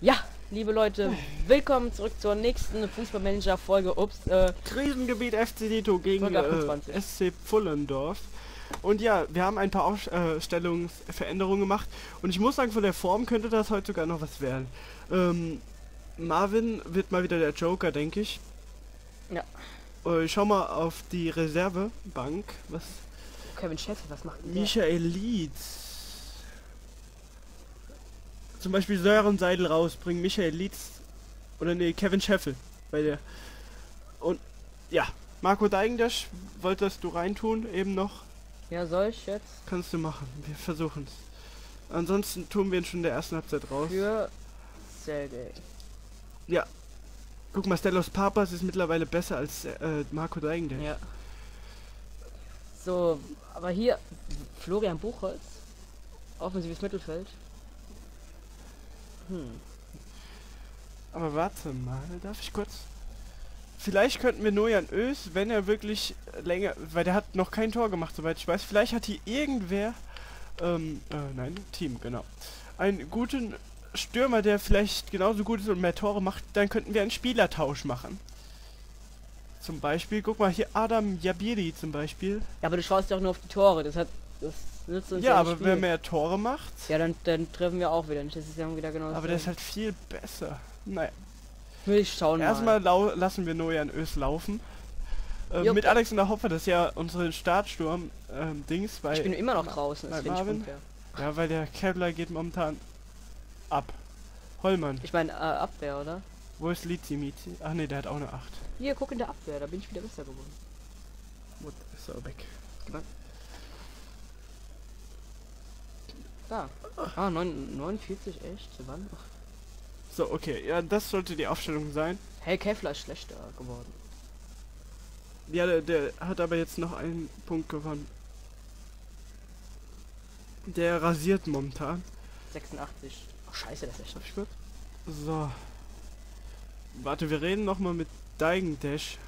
Ja, liebe Leute, willkommen zurück zur nächsten Fußballmanager-Folge. Ups, äh, Krisengebiet FC Dito gegen äh, 28. SC Pfullendorf. Und ja, wir haben ein paar Aufstellungsveränderungen gemacht. Und ich muss sagen, von der Form könnte das heute sogar noch was werden. Ähm, Marvin wird mal wieder der Joker, denke ich. Ja. Äh, ich schau mal auf die Reservebank. Was? Kevin Scheffel, was macht denn der? Michael Leeds. Zum Beispiel Sören Seidel rausbringen, Michael Leeds. Oder nee, Kevin Scheffel. Bei der. Und ja, Marco Deigendasch, wolltest du reintun eben noch? Ja, soll ich jetzt Kannst du machen. Wir versuchen es. Ansonsten tun wir ihn schon in der ersten Halbzeit raus. für Sergej. Ja. Guck mal, Stellos Papas ist mittlerweile besser als äh, Marco Deigendasch. Ja. So, aber hier Florian Buchholz, offensives Mittelfeld. Hm. Aber warte mal, darf ich kurz? Vielleicht könnten wir Nojan Ös, wenn er wirklich länger, weil der hat noch kein Tor gemacht, soweit ich weiß. Vielleicht hat hier irgendwer, ähm, äh, nein, Team, genau, einen guten Stürmer, der vielleicht genauso gut ist und mehr Tore macht, dann könnten wir einen Spielertausch machen. Zum Beispiel, guck mal hier Adam Jabiri zum Beispiel. Ja, aber du schaust ja auch nur auf die Tore, das hat das nützt uns Ja, ja, aber wer viel. mehr Tore macht, Ja, dann, dann treffen wir auch wieder nicht. Das ist ja wieder genau aber der ist halt viel besser. Naja. Will ich schauen Erstmal mal. lassen wir Nojan Ös laufen. Äh, mit Alexander Hopper, das ist ja unsere Startsturm ähm, Dings, weil Ich bin immer noch draußen, das finde ich unfair. ja, weil der Kevlar geht momentan ab. Hollmann, Ich meine, äh, Abwehr, oder? wo ist Lizimizi? Ach nee, der hat auch eine 8. Hier, guck in der Abwehr, da bin ich wieder besser geworden. What ist er weg? Da. Ah, 9, 49, echt? Wann? So, okay, ja, das sollte die Aufstellung sein. Hey, Kevlar ist schlechter geworden. Ja, der, der hat aber jetzt noch einen Punkt gewonnen. Der rasiert momentan. 86. Oh, scheiße, das ist echt kurz? So. Warte, wir reden noch mal mit Deigendash.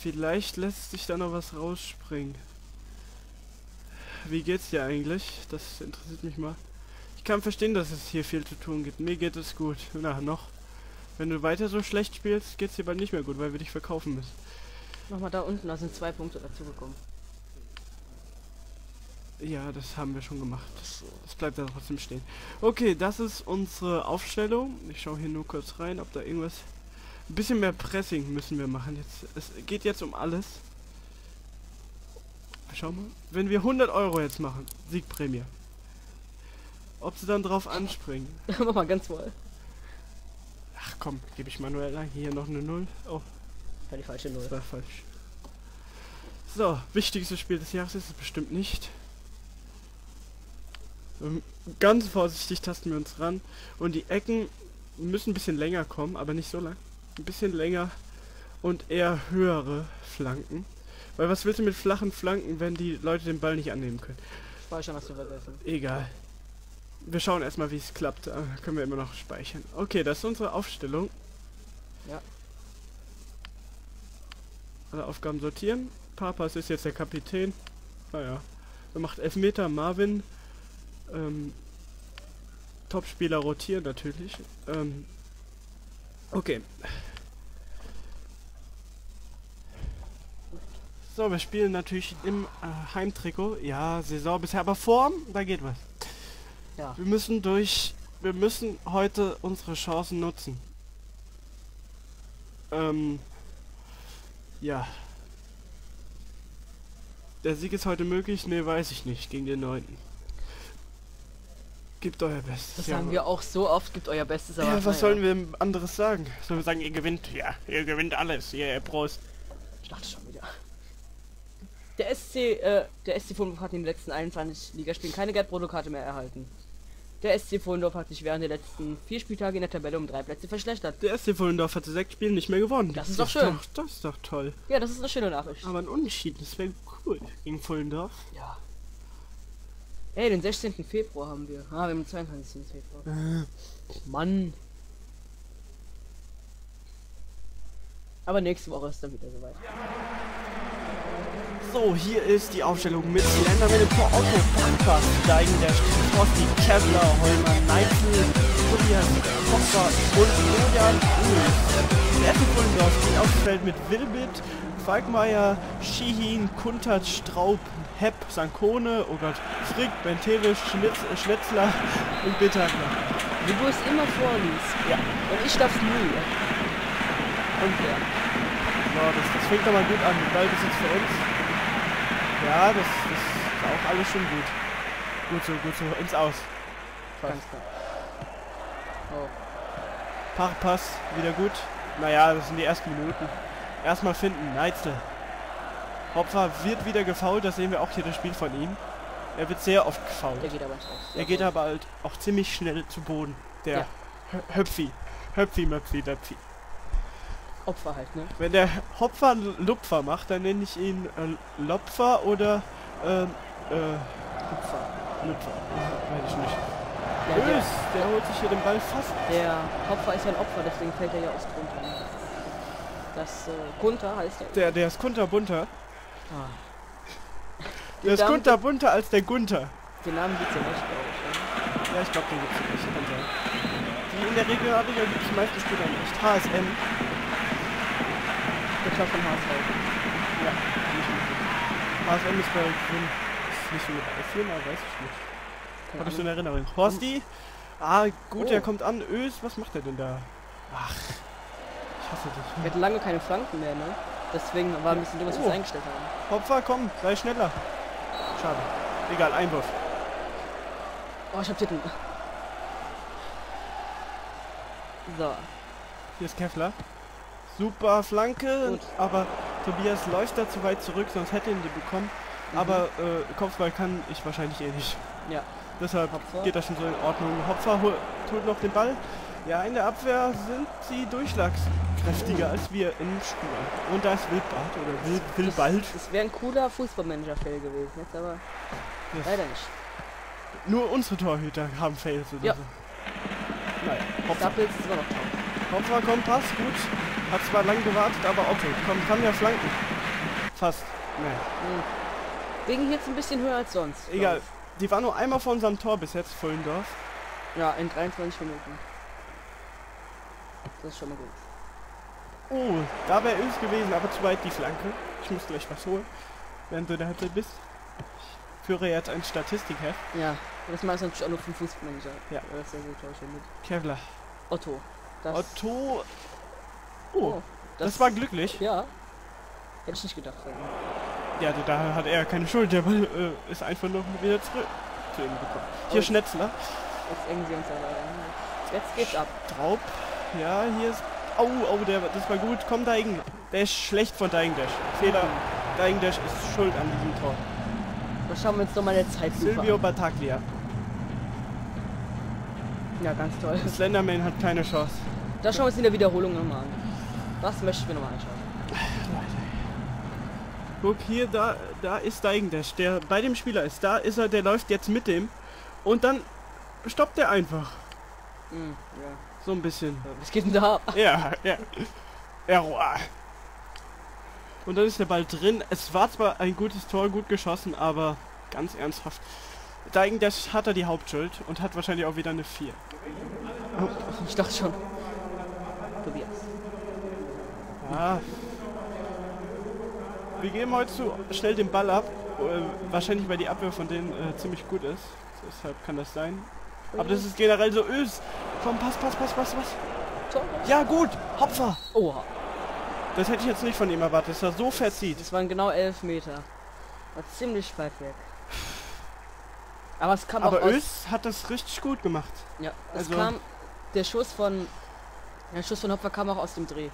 Vielleicht lässt sich da noch was rausspringen. Wie geht's dir eigentlich? Das interessiert mich mal. Ich kann verstehen, dass es hier viel zu tun gibt. Mir geht es gut. Na, noch. Wenn du weiter so schlecht spielst, geht's dir bald nicht mehr gut, weil wir dich verkaufen müssen. Nochmal da unten, da sind zwei Punkte dazugekommen. Ja, das haben wir schon gemacht. Das, das bleibt da trotzdem stehen. Okay, das ist unsere Aufstellung. Ich schaue hier nur kurz rein, ob da irgendwas... Ein bisschen mehr Pressing müssen wir machen. Jetzt, es geht jetzt um alles. Schau mal. Wenn wir 100 Euro jetzt machen, Siegprämie. Ob sie dann drauf anspringen. Mach mal ganz voll. Ach komm, gebe ich manuell ein. Hier noch eine Null. Oh, Ja, die falsche das Null. war falsch. So, wichtigstes Spiel des Jahres ist es bestimmt nicht. Ähm, Ganz vorsichtig tasten wir uns ran. Und die Ecken müssen ein bisschen länger kommen, aber nicht so lang. Ein bisschen länger und eher höhere Flanken. Weil was willst du mit flachen Flanken, wenn die Leute den Ball nicht annehmen können? Speichern hast du vergessen. Egal. Wir schauen erstmal, wie es klappt. Ah, können wir immer noch speichern. Okay, das ist unsere Aufstellung. Ja. Alle Aufgaben sortieren. Papas ist jetzt der Kapitän. Naja. Er macht Elfmeter. Marvin. Ähm, Topspieler rotieren natürlich. Ähm, okay. So, wir spielen natürlich im äh, Heimtrikot. Ja, Saison bisher, aber Form, da geht was. Ja. Wir müssen durch. Wir müssen heute unsere Chancen nutzen. Ähm. Ja. Der Sieg ist heute möglich? Ne, weiß ich nicht. Gegen den Neunten. Gebt euer Bestes. Das ja, sagen wir auch so oft, gibt euer Bestes, aber. Ja, was sollen wir anderes sagen? Sollen wir sagen, ihr gewinnt? Ja, ihr gewinnt alles. Ja, Prost. Ich dachte schon. Der SC, äh, der SC Fulendorf hat in den letzten 21 Ligaspielen keine Gelb-Rote-Karte mehr erhalten. Der SC Fulendorf hat sich während der letzten vier Spieltage in der Tabelle um drei Plätze verschlechtert. Der SC Fullendorf hatte sechs Spiele nicht mehr gewonnen. Das ist doch schön. das ist doch toll. Ja, das ist eine schöne Nachricht. Aber ein Unentschieden, das wäre cool. Gegen Fullendorf. Ja. Ey, den 16. Februar haben wir. Ah, wir haben den 22. Februar. Mann. Aber nächste Woche ist dann wieder soweit. So, hier ist die Aufstellung mit im Tor, Otto, Pankras, Steigen, der Frosty, Kevlar, Holmer, Neitzel, Tobias, Kopfer und Florian Ulrich. Erste Pullendorf geht aufs Feld mit Wilbit, Falkmeier, Schihin, Kuntert, Straub, Hepp, Sankone, oh Gott, Frick, Benterisch, Schmitz, Schwetzler und Bittagler. Wie du es immer vorliest. Ja. Und ich darf's nie. Unfair. So, das, das fängt mal gut an. Der Ballbesitz für uns. Ja, das, das ist auch alles schon gut. Gut so, gut so. Ins Aus. Klar. Oh. Pass wieder gut. Naja, das sind die ersten Minuten. Erstmal finden, Neitzel. Hopfer wird wieder gefault, das sehen wir auch hier das Spiel von ihm. Er wird sehr oft gefault. Der geht aber nicht raus. Er geht aber halt auch ziemlich schnell zu Boden. Der Ja. Hö- Höpfi. Höpfi, Möpfi, Döpfi. Opfer halt, ne? Wenn der Hopfer einen Lupfer macht, dann nenne ich ihn äh, Lopfer oder ähm, äh, Opfer. Lupfer. Weiß ich nicht. Ja, der, der holt sich hier den Ball fast. der Opfer ist ja ein Opfer, deswegen fällt er ja aus drunter. Ne? Das äh, Gunter heißt er. Der, der ist kunterbunter. Ah. Der ist kunterbunter als der Gunther. Den Namen gibt's ja nicht, glaube ich. Ne? Ja, ich glaube, den gibt es nicht. Kann sein. Die in der Regionalliga gibt es die meisten Spieler nicht. HSM. Der Club von HSV. Ja, mit. HSM ist bei Grün. Ist nicht mit bei Firma, weiß ich nicht. Habe ich so in Erinnerung. Horsti. Ah, gut, Oh. der kommt an. Ös, was macht er denn da? Ach. Ich hasse dich. Wir hatten lange keine Flanken mehr, ne? Deswegen war ein bisschen dumm, dass wir Oh. es eingestellt haben. Hopfer, komm, sei schneller. Schade. Egal, Einwurf. Oh, ich hab Titten. So. Hier ist Kevlar. Super Flanke, Gut. aber Tobias läuft da zu weit zurück, sonst hätte ihn die bekommen. Mhm. Aber äh, Kopfball kann ich wahrscheinlich eh nicht. Ja. Deshalb Hopfer. geht das schon so in Ordnung. Hopfer hol- tut noch den Ball. Ja, in der Abwehr sind sie durchschlagskräftiger als wir im Sturm. Und da ist Wildbart oder Wild, Wildbald. Das wäre ein cooler Fußballmanager-Fail gewesen, jetzt aber Ja. leider nicht. Nur unsere Torhüter haben Fails oder Ja. so. Naja, Hopfer. Doppels ist immer noch drauf. Hopfer, komm, Pass, gut. Hat zwar lang gewartet, aber okay. Komm, kann ja flanken. Fast. Nee. Hm. Wegen jetzt ein bisschen höher als sonst. Egal. Die war nur einmal vor unserem Tor bis jetzt, Vollendorf. Ja, in 23 Minuten. Das ist schon mal gut. Oh, da wäre Öls gewesen, aber zu weit die Flanke. Ich muss gleich was holen, während du in der Halbzeit bist. Ich führe jetzt ein Statistikheft. Ja, das machst du natürlich auch nur vom Fußballmanager. Ja. Das ist ja ich, mit. Kevlar. Otto. Das, Otto. Oh, oh, das, war glücklich. Ja. Hätte ich nicht gedacht. Ja, da hat er keine Schuld. Der Ball äh, ist einfach noch wieder zurück zu ihm gekommen. Hier Oh. Schnetzler. Jetzt engen sie uns aber. Jetzt geht's ab. Traub. Ja, hier ist. Oh, oh, der, das war gut. Komm, Deigen. Der ist schlecht von Deigen Dash. Fehler. Deigen Dash ist schuld an diesem Tor. Da schauen wir uns nochmal eine Zeit Silvio Battaglia. Ja, ganz toll. Slenderman hat keine Chance. Da schauen wir uns in der Wiederholung nochmal an. Das möchte ich mir nochmal anschauen. Guck hier, da, da ist Deigendash, der bei dem Spieler ist. Da ist er, der läuft jetzt mit dem. Und dann stoppt er einfach. Hm, ja. So ein bisschen. Was geht denn da? Ja, ja. Ja, ruah. Und dann ist der Ball drin. Es war zwar ein gutes Tor, gut geschossen, aber ganz ernsthaft. Deigendash hat er die Hauptschuld und hat wahrscheinlich auch wieder eine 4. Ich dachte schon. Ja. Wir geben heute zu schnell den Ball ab. Äh, wahrscheinlich, weil die Abwehr von denen äh, ziemlich gut ist. Deshalb kann das sein. Aber das ist generell so ös. Komm, pass, pass, pass, pass, pass. Ja, gut. Hopfer. Oha. Das hätte ich jetzt nicht von ihm erwartet, dass er so verzieht. Das waren genau 11 Meter. War ziemlich weit weg. Aber es kam Aber auch Ös hat das richtig gut gemacht. Ja, es also- kam. Der Schuss von. Der Schuss von Hopfer kam auch aus dem Dreh.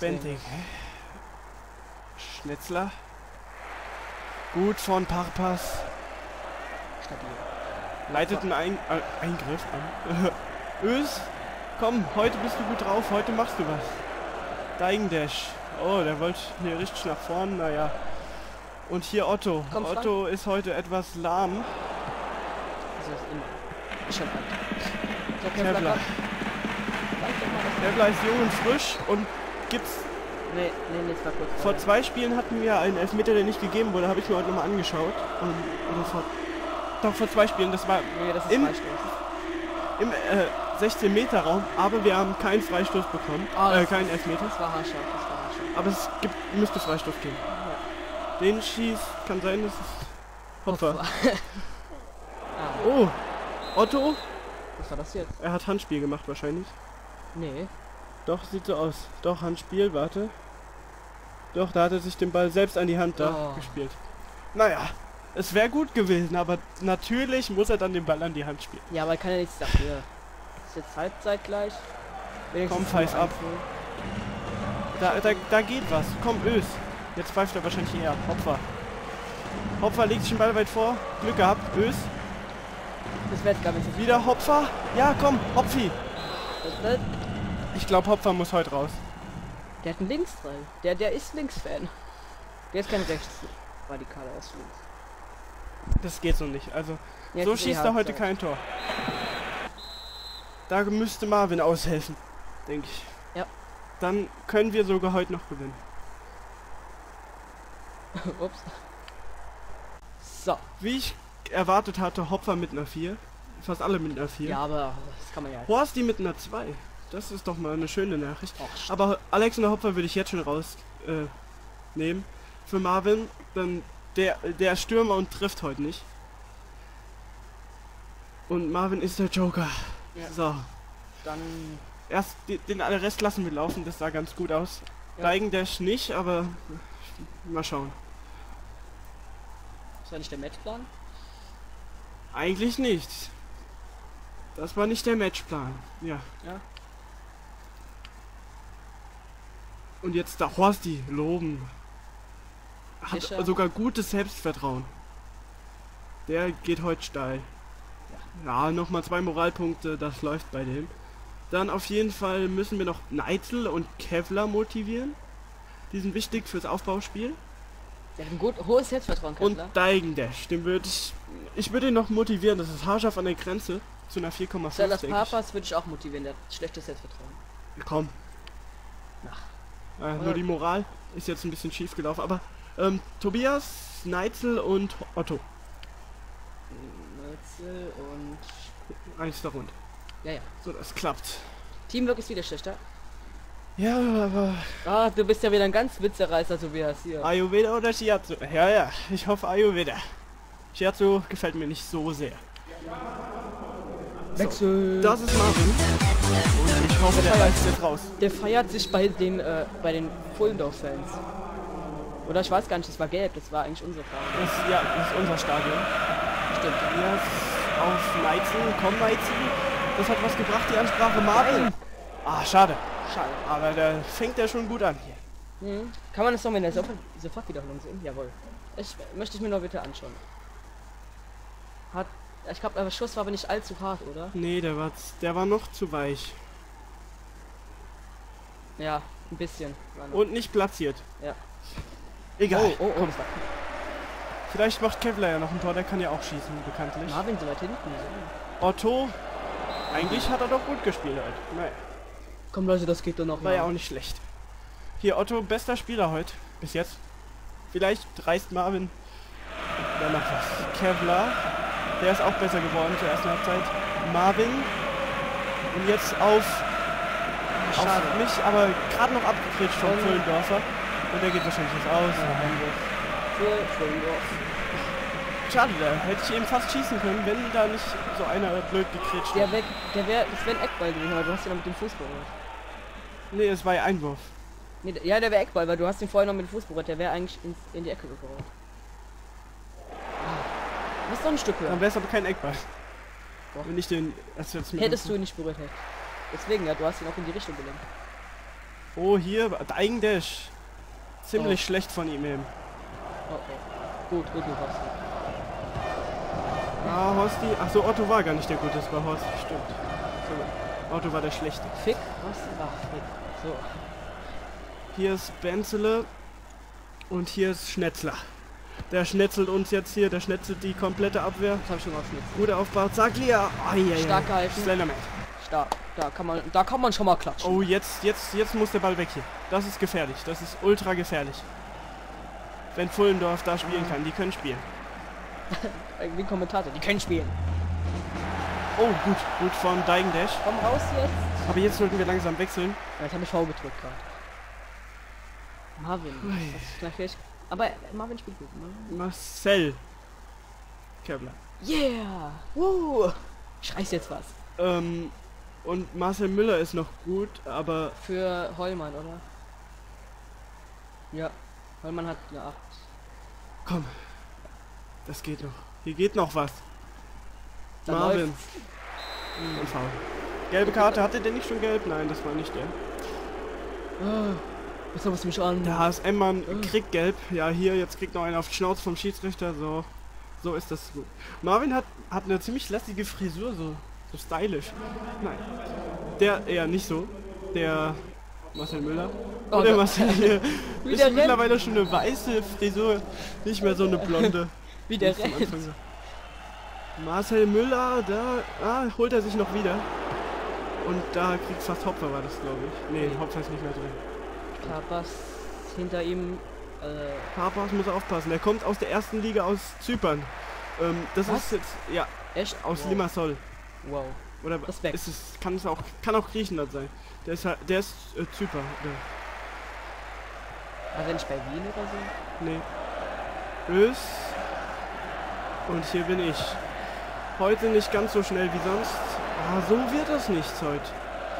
Bendig. Schnetzler. Gut von Parpas. Stabil. Leitet einen Ein äh, Eingriff an. Ös, komm, heute bist du gut drauf, heute machst du was. Deigendash. Oh, der wollte hier richtig nach vorn, naja. Und hier Otto. Komm. Otto ist heute etwas lahm. Also ist immer. Ich hab halt. Kevlar. Kevlar ist jung und frisch und gibt's Nee, nee, nee, war kurz. Vor zwei Spielen hatten wir einen Elfmeter, der nicht gegeben wurde, habe ich mir heute nochmal angeschaut. Und, oder vor, doch, vor zwei Spielen, das war Nee, das ist im- im äh, 16 Meter Raum, aber wir haben keinen Freistoß bekommen, Ah, äh, keinen Elfmeter. Das war haarscharf, das war haarscharf. Aber es gibt, müsste Freistoß geben. Den schießt, kann sein, dass es Hopfer. Ah, Oh, Otto, was war das jetzt? er hat Handspiel gemacht wahrscheinlich. Nee. Doch, sieht so aus. Doch, Handspiel, warte. Doch, da hat er sich den Ball selbst an die Hand da Oh. gespielt. Naja, es wäre gut gewesen, aber natürlich muss er dann den Ball an die Hand spielen. Ja, aber kann ja nichts dafür. Ist jetzt Halbzeit gleich. Komm, pfeif ab. Da, da, da geht was. Komm, Ös. Jetzt pfeift er wahrscheinlich eher. Hopfer. Hopfer legt sich den Ball weit vor. Glück gehabt. Ös. Das jetzt gar nicht. Wieder Hopfer. Ja, komm, Hopfi. Das- das- Ich glaube, Hopfer muss heute raus. Der hat einen Linksdrall. Der, der ist Links-Fan. Der ist kein Rechtsradikaler, er ist links. Das geht so nicht. Also, Jetzt so schießt er heute kein Tor. Da müsste Marvin aushelfen, denke ich. Ja. Dann können wir sogar heute noch gewinnen. Ups. So. Wie ich erwartet hatte, Hopfer mit einer 4. Fast alle mit einer 4. Ja, aber das kann man ja. Horsti mit einer 2. Das ist doch mal eine schöne Nachricht. Och, Aber Alexander Hopfer würde ich jetzt schon raus äh, nehmen. Für Marvin, denn der, der Stürmer und trifft heute nicht. Und Marvin ist der Joker. Ja. So. dann. Erst den, den Rest lassen wir laufen, das sah ganz gut aus. Ja. Geigen Dash nicht, aber mal schauen. Ist ja nicht der Matchplan? Eigentlich nicht. Das war nicht der Matchplan. Ja. Ja. Und jetzt da Horsti loben. Hat Fischer. sogar gutes Selbstvertrauen. Der geht heute steil. Ja, nochmal zwei Moralpunkte, das läuft bei dem. Dann auf jeden Fall müssen wir noch Neitzel und Kevlar motivieren. Die sind wichtig fürs Aufbauspiel. Der hat ein gut, hohes Selbstvertrauen, Und Kessler. Deigendash, den würde ich. Ich würde ihn noch motivieren, das ist haarscharf an der Grenze zu einer 4,5. Sellers denke ich. Papas würde ich auch motivieren, der hat schlechtes Selbstvertrauen. Komm. Ach. Äh, nur die Moral ist jetzt ein bisschen schief gelaufen, aber ähm, Tobias, Neitzel und Otto. Netzel und. Eins darunter. Ja, ja. So, das klappt. Teamwork ist wieder schlechter. Ja, aber Ah, du bist ja wieder ein ganz Witzereißer, Tobias. Hier. Ayurveda oder Shiatsu? Ja, ja, ich hoffe Ayurveda. Shiatsu gefällt mir nicht so sehr. Wechsel. Das ist Marvin. Und ich hoffe, der Feiert. reißt jetzt raus. Der feiert sich bei den, äh, bei den Fullendorf-Fans. Oder ich weiß gar nicht, das war gelb, das war eigentlich unsere Farbe. Das, ja, das ist unser Stadion. Stimmt. Tobias auf Neitzel. Komm, Neitzel. Das hat was gebracht, die Ansprache. Marvin. Ah, schade. Schade. Aber der fängt ja schon gut an hier. Mhm. Kann man das noch in der Sofort, Sofortwiederholung sehen? Jawohl. Ich möchte ich mir noch bitte anschauen. Hat. Ich glaube, der Schuss war aber nicht allzu hart, oder? Nee, der war, der war noch zu weich. Ja, ein bisschen. Und nicht platziert. Ja. Egal. Oh, oh, oh, Vielleicht macht Kevlar ja noch ein Tor, der kann ja auch schießen, bekanntlich. Marvin so weit hinten. Otto, eigentlich hat er doch gut gespielt heute. Naja, Komm Leute, das geht doch noch. war ja auch nicht schlecht. Hier, Otto, bester Spieler heute. Bis jetzt. Vielleicht reißt Marvin da noch was. Kevlar, der ist auch besser geworden zur ersten Halbzeit. Marvin. Und jetzt auf, auf mich, aber gerade noch abgekriegt vom Föllendorfer. Und der geht wahrscheinlich jetzt aus. Fullendorf. Schade, da hätte ich eben fast schießen können, wenn da nicht so einer blöd gekretscht Der der wäre, das wäre ein Eckball gewesen, aber du hast ihn noch mit dem Fuß berührt. Nee, es war ja Einwurf. Nee, ja, der wäre Eckball, weil du hast ihn vorher noch mit dem Fuß berührt. Der wäre eigentlich ins, in die Ecke gekommen. Du bist doch ein Stück Dann höher. wäre es aber kein Eckball. Doch. Wenn ich den... Das jetzt Hättest du ihn nicht berührt hättest. Deswegen, ja, du hast ihn auch in die Richtung gelenkt. Oh, hier, Eigendash. Ziemlich Oh. schlecht von ihm eben. Oh, oh. Gut, gut, gut, Horst. Ah, Horsti. Achso, Otto war gar nicht der Gute, das war Horst. Stimmt. So, Otto war der Schlechte. Fick? Was? Ach, Fick. So. Hier ist Benzele. Und hier ist Schnetzler. Der schnetzelt uns jetzt hier, der schnetzelt die komplette Abwehr. Das habe ich schon aufschnitzen. Gut aufgebaut. Saglia. Oh, ja. Stark gehalten. Slenderman. Da, da kann man, da kann man schon mal klatschen. Oh, jetzt, jetzt, jetzt muss der Ball weg hier. Das ist gefährlich. Das ist ultra gefährlich. Wenn Fullendorf da spielen kann, die können spielen. Wie Kommentator, die können spielen. Oh, gut, gut von Deigendash. Komm raus jetzt. Aber jetzt sollten wir langsam wechseln. Ja, jetzt habe ich V gedrückt gerade. Marvin. Ui. Das ist gleich Aber Marvin spielt gut, ne? Marcel. Kevlar. Yeah! Woo! Ich reiß jetzt was. Ähm, und Marcel Müller ist noch gut, aber Für Hollmann, oder? Ja. Hollmann hat eine 8. komm. Das geht noch. Hier geht noch was. Da Marvin. läuft's. Und faul. Gelbe Karte, hatte der nicht schon gelb? Nein, das war nicht der. Ah, Jetzt du mich an. Der HSM-Mann kriegt gelb. Ja, hier, jetzt kriegt noch einen auf die Schnauze vom Schiedsrichter. So, so ist das gut. Marvin hat, hat eine ziemlich lässige Frisur, so, so stylisch. Nein. Der eher nicht so. Der Marcel Müller. Oh der. Marcel hier Wie ist der rennt. mittlerweile schon eine weiße Frisur, nicht mehr so eine blonde. Wie der rennt. Marcel Müller, da ah, holt er sich noch wieder. Und da kriegt fast Hopfer, war das glaube ich. Nee, Hopfer ist nicht mehr drin. Papas hinter ihm. Äh, Papas muss aufpassen. Er kommt aus der ersten Liga aus Zypern. Ähm, das Was? ist jetzt ja echt? aus wow. Limassol Wow. oder Respekt. ist es kann es auch kann auch Griechenland sein. Der ist halt- der ist äh, Zypern. War der nicht bei Wien oder so? nee. Ös. Und hier bin ich. Heute nicht ganz so schnell wie sonst. Ah, so wird das nichts heute.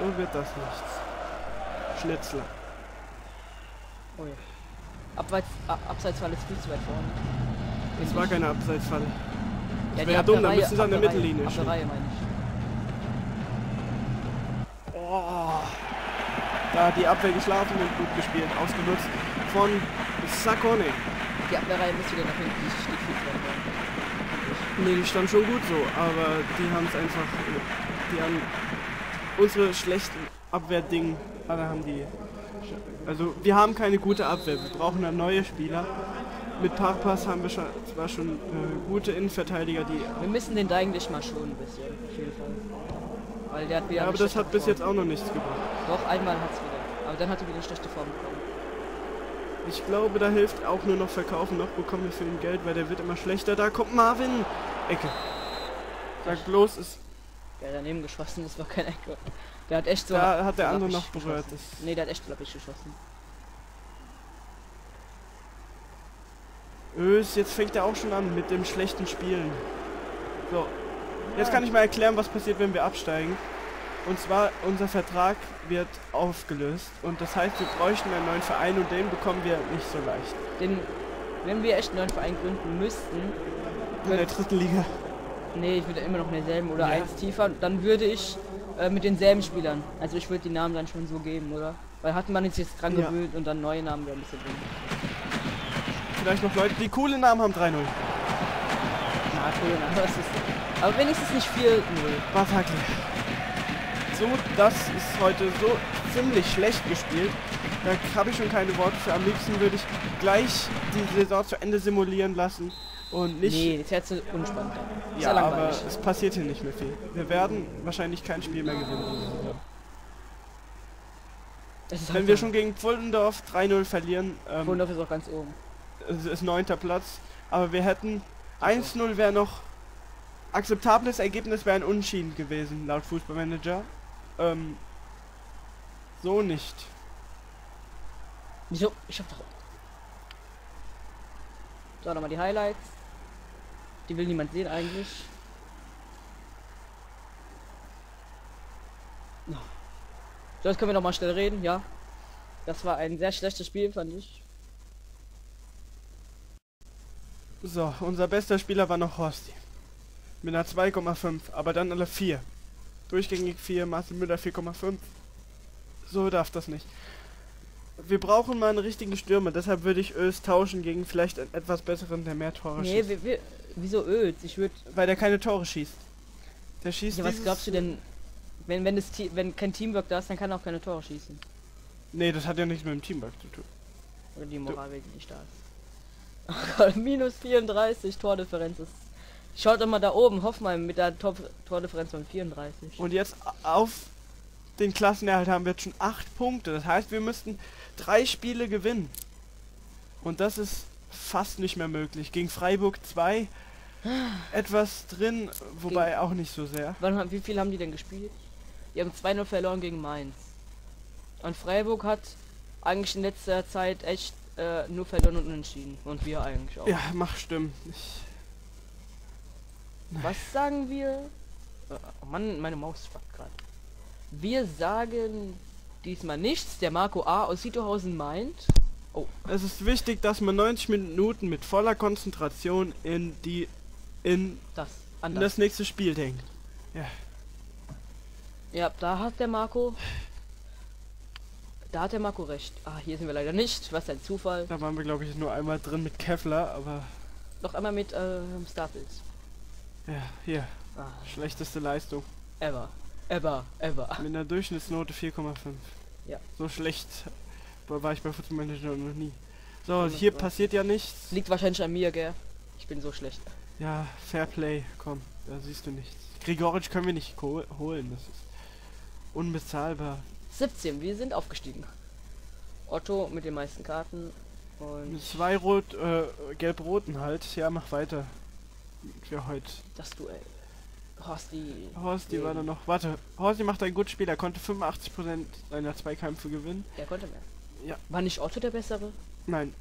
So wird das nichts. Schnitzler. Oh ja. Abseits, ab, Abseitsfall ist viel zu weit vorne. Es war keine Abseitsfalle. Ja, wär ja dumm, dann müssten sie an der Mittellinie stehen. Reihe meine ich. Oh. Da die Abwehr geschlafen und gut gespielt. Ausgenutzt von Sakone. Die Abwehrreihe muss wieder nach hinten, die steht viel zu weit vorne. Nee, die stand schon gut so, aber die haben es einfach. Die haben unsere schlechten Abwehrding. Da haben die. Also wir haben keine gute Abwehr. Wir brauchen dann neue Spieler. Mit Parpas haben wir schon, zwar schon äh, gute Innenverteidiger, die. Wir müssen den eigentlich mal schon ein bisschen, auf jeden Fall. Weil der hat wieder Ja, aber das hat bis Form. jetzt auch noch nichts gebracht. Doch, einmal hat es wieder. Aber dann hat er wieder eine schlechte Form bekommen. Ich glaube, da hilft auch nur noch Verkaufen. Noch bekommen wir für ihn Geld, weil der wird immer schlechter. Da kommt Marvin. Ecke. Sag bloß, ist, Der hat daneben geschossen, das war kein Ecke. Der hat echt so. da hat der andere noch berührt. Nee, der hat echt lappig geschossen. Ös, jetzt fängt er auch schon an mit dem schlechten Spielen. So, jetzt kann ich mal erklären, was passiert, wenn wir absteigen. Und zwar, unser Vertrag wird aufgelöst. Und das heißt, wir bräuchten einen neuen Verein und den bekommen wir nicht so leicht. Den, wenn wir echt einen neuen Verein gründen müssten, In der dritten Liga. nee, ich würde immer noch in derselben oder Ja. eins tiefer, dann würde ich äh, mit denselben Spielern. Also ich würde die Namen dann schon so geben, oder? Weil hat man sich jetzt dran Ja. gewöhnt und dann neue Namen wäre ein bisschen dumm. Vielleicht noch Leute, die coole Namen haben 3-0. Na, cool, aber es ist. Aber wenigstens nicht 4-0. Batagli. So, das ist heute so ziemlich schlecht gespielt. Da habe ich schon keine Worte für. Am liebsten würde ich gleich die Saison zu Ende simulieren lassen und nicht. Nee, das zu unspannend. Ist ja, aber langweilig. es passiert hier nicht mehr viel. Wir werden wahrscheinlich kein Spiel mehr gewinnen. ist Wenn halt wir schon gegen Pfullendorf 3-0 verlieren, ähm, Pfullendorf ist auch ganz oben. es ist neunter Platz, aber wir hätten 1-0 wäre noch akzeptables Ergebnis wäre ein Unschieden gewesen, laut Fußballmanager. Ähm, so nicht. Wieso? Ich hab doch. So, nochmal die Highlights. Die will niemand sehen eigentlich. So, jetzt können wir noch mal schnell reden, ja. Das war ein sehr schlechtes Spiel, fand ich. So, unser bester Spieler war noch Horsti. Mit einer 2,5, aber dann alle 4. Durchgängig 4, Martin Müller 4,5. So darf das nicht. Wir brauchen mal einen richtigen Stürmer, deshalb würde ich Ös tauschen gegen vielleicht einen etwas besseren, der mehr Tore Nee, schießt. wir, wir, wieso Öls? Ich würde. Weil der keine Tore schießt. Der schießt Ja, was glaubst du denn? Wenn, wenn, das Te wenn kein Teamwork da ist, dann kann er auch keine Tore schießen. Nee, das hat ja nichts mit dem Teamwork zu tun. Oder die Moral, die nicht da ist. Oh Gott, minus 34 Tordifferenz ist Schaut doch mal da oben, Hoffmann mit der Top Tordifferenz von 34. Und jetzt auf den Klassenerhalt haben wir jetzt schon acht Punkte. Das heißt, wir müssten drei Spiele gewinnen. Und das ist fast nicht mehr möglich. Gegen Freiburg 2 etwas drin, wobei auch nicht so sehr. Wann, wie viel haben die denn gespielt? Die haben 2-0 verloren gegen Mainz. Und Freiburg hat eigentlich in letzter Zeit echt äh, nur verloren und unentschieden. Und wir eigentlich auch. Ja, mach stimmt. Ich, Was sagen wir? Äh, Oh Mann, meine Maus spackt gerade. Wir sagen diesmal nichts. Der Marco A. aus Sitohausen meint. Oh, es ist wichtig, dass man 90 Minuten mit voller Konzentration in die in, das. in das nächste Spiel denkt. Ja, da hat der Marco. Da hat der Marco recht. Ah, hier sind wir leider nicht. Was ein Zufall. Da waren wir glaube ich nur einmal drin mit Kevlar, aber Noch einmal mit ähm, Starfields. ja, hier, Ah, schlechteste Leistung. ever. Ever. Ever. Mit einer Durchschnittsnote 4,5. Ja. So schlecht war ich bei Football Manager noch nie. So, Ja, hier passiert ja nichts. Liegt wahrscheinlich an mir, gell? Ich bin so schlecht. Ja, Fair Play, komm, da siehst du nichts. Grigoric können wir nicht holen, das ist unbezahlbar. 17, wir sind aufgestiegen. Otto mit den meisten Karten. Mit Und zwei Rot, äh, Gelb-Roten halt. Ja, mach weiter. Für heute. das Duell. Horsti. Horsti war da noch. Warte, Horsti macht ein gutes Spiel. Er konnte 85% seiner Zweikämpfe gewinnen. Der konnte mehr. Ja. War nicht Otto der bessere? Nein,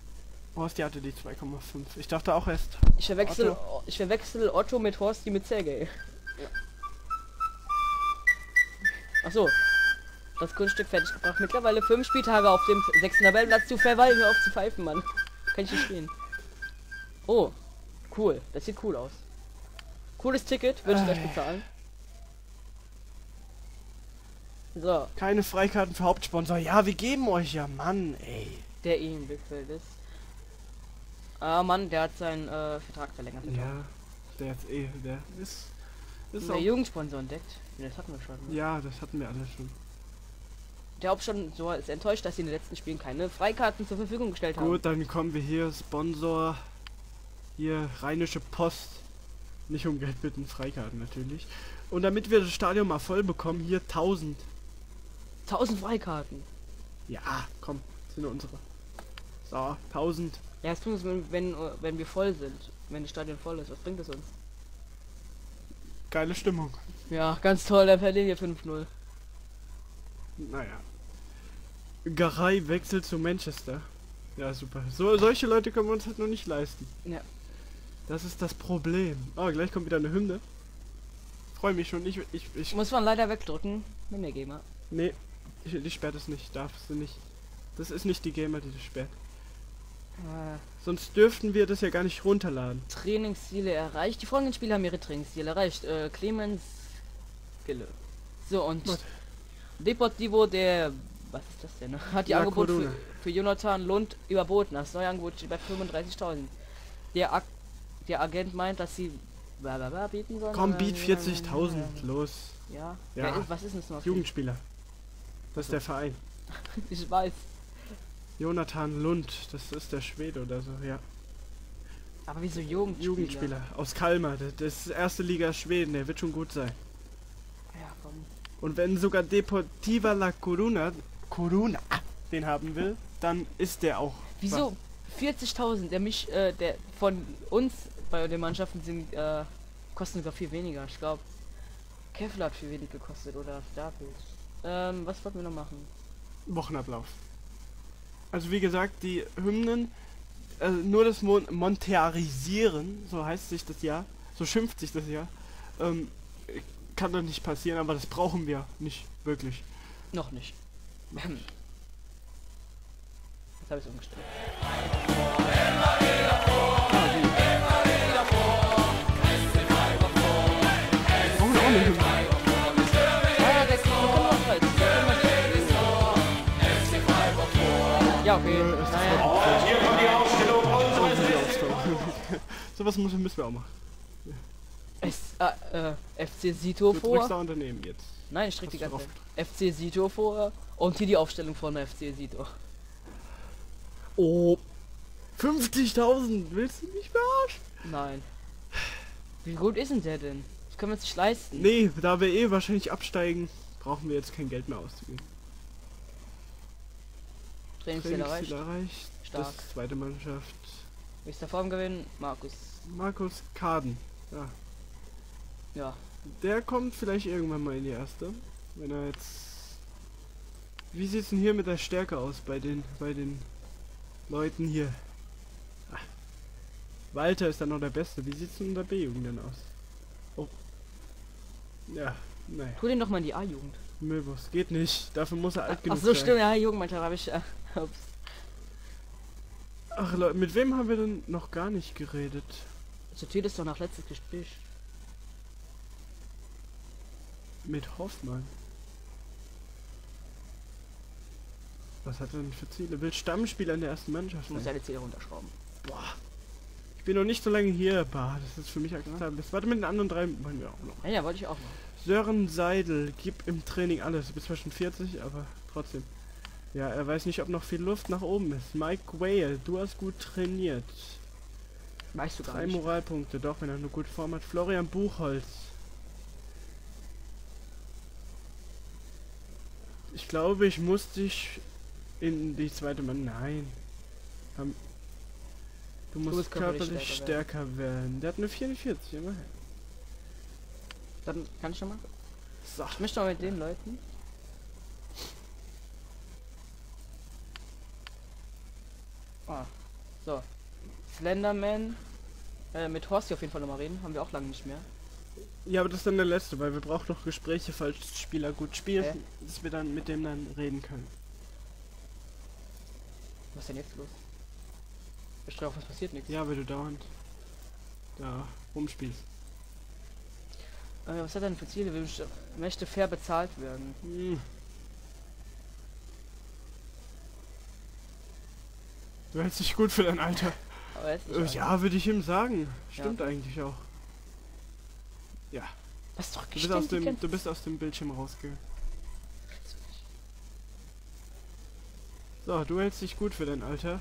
Horsti hatte die 2,5. Ich dachte auch erst. Ich verwechsel Otto, ich verwechsel Otto mit Horsti mit Sergei. Ach so. Das Kunststück fertig gebracht. Mittlerweile fünf Spieltage auf dem sechsten Tabellenplatz zu verweilen. Hör auf zu pfeifen, Mann. Kann ich nicht stehen. Oh, cool. Das sieht cool aus. Cooles Ticket, würde ich gleich Ei. bezahlen. So, Keine Freikarten für Hauptsponsor. Ja, wir geben euch ja, Mann, ey. der Bickfeld ist. Ah Mann, der hat seinen äh, Vertrag verlängert. Ja, der ist eh, der ist. Ist Der. Jugendsponsor entdeckt. Das hatten wir schon. Ne? Ja, das hatten wir alle schon. Der Hauptsponsor ist enttäuscht, dass sie in den letzten Spielen keine Freikarten zur Verfügung gestellt haben. Gut, dann kommen wir hier, Sponsor. Hier, Rheinische Post. Nicht um Geld bitten, Freikarten natürlich. Und damit wir das Stadion mal voll bekommen, hier 1000. 1000 Freikarten. Ja, komm, das sind unsere. So, 1000. Ja, was bringt es, wenn, wenn, wenn wir voll sind? Wenn das Stadion voll ist, was bringt es uns? Geile Stimmung. Ja, ganz toll, dann verlieren wir 5-0. Naja. Garay wechselt zu Manchester. Ja, super. So, solche Leute können wir uns halt noch nicht leisten. Ja. Das ist das Problem. Oh, gleich kommt wieder eine Hymne. Freue mich schon. Ich, ich, ich, Muss man leider wegdrücken. Mit mir Gamer. nee, ich, die sperrt es nicht. Darfst du nicht. Das ist nicht die Gamer, die das sperrt. Äh, Sonst dürften wir das ja gar nicht runterladen. Trainingsziele erreicht. Die folgenden Spieler haben ihre Trainingsziele erreicht. Äh, Clemens Gille. So, und Was? Deportivo, der... Was ist das denn? Hat die La Angebot für, für Jonathan Lund überboten. Das neue Angebot steht bei 35.000. Der, Ak der Agent meint, dass sie... Blablabla bieten sollen. Komm, aber- Beat 40.000. Los. Ja. Ja. Ist, was ist denn das noch? Jugendspieler. Das ist der Verein. Ich weiß. Jonathan Lund. Das ist der Schwede oder so, ja. Aber wieso Jugendspieler? Jugendspieler. Aus Kalmar. Das ist erste Liga Schweden. Der wird schon gut sein. Ja, komm. Und wenn sogar Deportiva La Coruna, Coruna den haben will, dann ist der auch. Wieso 40.000? Der mich, äh, der von uns bei den Mannschaften sind, äh, kosten sogar viel weniger. Ich glaube, Kevlar hat viel wenig gekostet oder Staples. Ähm, was wollten wir noch machen? Wochenablauf. Also wie gesagt, die Hymnen, äh, nur das Mon Monterisieren, so heißt sich das ja, so schimpft sich das ja, ähm, kann doch nicht passieren, aber das brauchen wir nicht wirklich. Noch nicht. Jetzt habe ich umgestellt. Okay. Naja. Hier kommt die Aufstellung unseres Sowas müssen, müssen wir auch machen. Es, äh, äh, FC Sito Du drückst da vor. Unternehmen jetzt. Nein, ich drück die ganze Zeit. FC Sito vor. Und hier die Aufstellung von der FC Sito. Oh. 50.000, willst du mich verarschen? Nein. Wie gut ist denn der denn? Das können wir uns nicht leisten. Nee, da wir eh wahrscheinlich absteigen, brauchen wir jetzt kein Geld mehr auszugeben. Trainingsziel erreicht. Erreicht. Stark. Das zweite Mannschaft. Nächster Formgewinn, Markus. Markus Kaden. Ja. Ja. Der kommt vielleicht irgendwann mal in die erste. Wenn er jetzt. Wie sieht's denn hier mit der Stärke aus bei den bei den Leuten hier? Ah. Walter ist dann noch der Beste. Wie sieht's denn in der B-Jugend denn aus? Oh. Ja, naja. Tu den doch mal in die A-Jugend. Möbus. Geht nicht. Dafür muss er alt Ach genug so, sein. stimmt, ja, Jugendmannschaft habe ich. Äh, ups. Ach Leute, mit wem haben wir denn noch gar nicht geredet? Sortiert ist doch nach letztes Gespräch. Mit Hoffmann. Was hat er denn für Ziele? Will Stammspieler in der ersten Mannschaft Ich muss sein. seine Ziele runterschrauben. Boah. Ich bin noch nicht so lange hier. Bah, das ist für mich akzeptabel. Das warte mit den anderen drei wollen wir auch noch. Ja, ja, wollte ich auch mal. Sören Seidel, gib im Training alles. Du bist zwar schon 40, aber trotzdem. Ja, er weiß nicht, ob noch viel Luft nach oben ist. Mike Whale, du hast gut trainiert. Weißt du gar Drei. Moralpunkte, doch, wenn er eine gute Form hat. Florian Buchholz. Ich glaube, ich muss dich in die zweite Mann. Nein. Du musst musst körperlich körperlich stärker stärker werden. Der hat eine 44, immerhin. Dann kann ich schon mal. So. Ich möchte mal mit den Leuten. Ah, so. Slenderman. Äh, mit Horst auf jeden Fall nochmal reden. Haben wir auch lange nicht mehr. Ja, aber das ist dann der letzte, weil wir brauchen noch Gespräche, falls Spieler gut spielen, Hä? dass wir dann mit dem dann reden können. Was ist denn jetzt los? Ich auf, was passiert nichts. Ja, weil du dauernd da rumspielst. Äh, was hat er denn für Ziele? Wünscht- Möchte fair bezahlt werden. Hm. Du hältst dich gut für dein Alter. Äh, ja, würde ich ihm sagen. Stimmt Ja. eigentlich auch. Ja, Das ist doch du bist, aus dem, du bist aus dem Bildschirm rausgegangen. So, du hältst dich gut für dein Alter.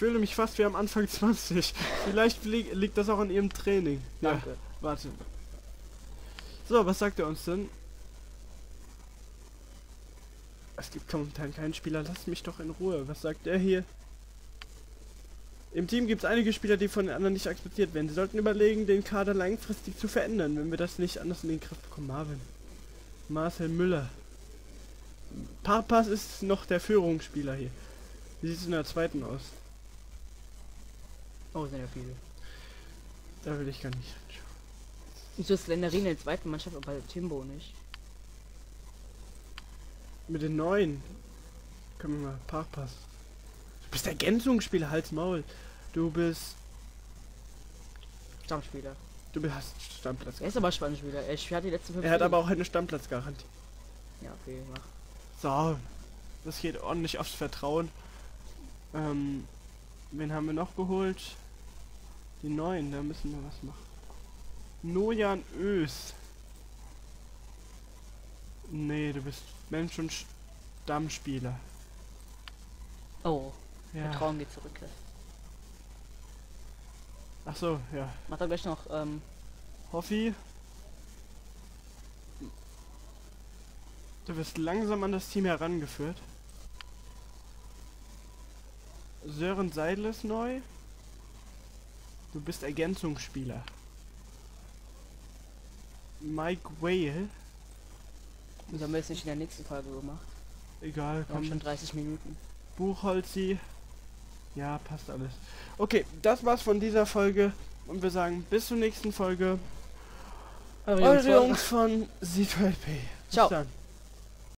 Fühle mich fast wie am Anfang 20. Vielleicht li liegt das auch an ihrem Training. Ja, Danke. warte. So, was sagt er uns denn? Es gibt momentan keinen Spieler, lasst mich doch in Ruhe. Was sagt er hier? Im Team gibt es einige Spieler, die von den anderen nicht akzeptiert werden. Sie sollten überlegen, den Kader langfristig zu verändern, wenn wir das nicht anders in den Griff bekommen. Marvin. Marcel Müller. Parpas ist noch der Führungsspieler hier. Wie sieht es in der zweiten aus? Oh, sind ja viele. Da will ich gar nicht hinschauen. Wieso ist Slenderin in der zweiten Mannschaft, aber Timbo nicht? Mit den neuen. Können wir mal. Parpas. Du bist Ergänzungsspieler, Hals Maul. Du bist. Stammspieler. Du hast Stammplatz. Er ist aber Stammspieler. Er hat die letzten fünf Er hat Spiele. aber auch eine Stammplatzgarantie. Ja, okay, mach. So, das geht ordentlich aufs Vertrauen. Ähm, wen haben wir noch geholt? Die neuen, da müssen wir was machen. Nojan Ös. Nee, du bist Mensch und Stammspieler. Oh, Ja. Vertrauen geht zurück. Ach so, ja. Macht er gleich noch, ähm, Hoffi. Du wirst langsam an das Team herangeführt. Sören Seidel ist neu. Du bist Ergänzungsspieler. Mike Whale. das haben wir jetzt nicht in der nächsten Folge gemacht. Egal, haben schon komm. 30 Minuten. Buchholzi. Ja, passt alles. Okay, das war's von dieser Folge. Und wir sagen bis zur nächsten Folge. Eure Eure Jungs, von Z12P. Bis Ciao. dann.